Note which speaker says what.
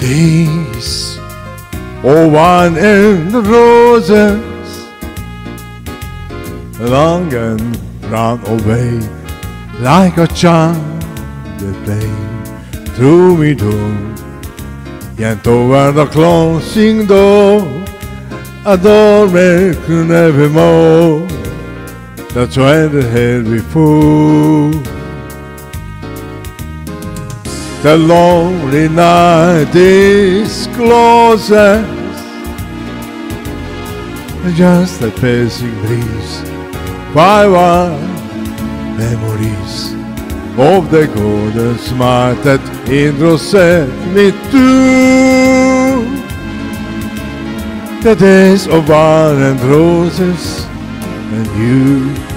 Speaker 1: days of wine and roses. Long and run away like a child that play through me door and toward the closing door a door make nevermore the head before the lonely night is discloses just a passing breeze. By one memories of the golden smile that Indro set me to. The days of wine and roses and you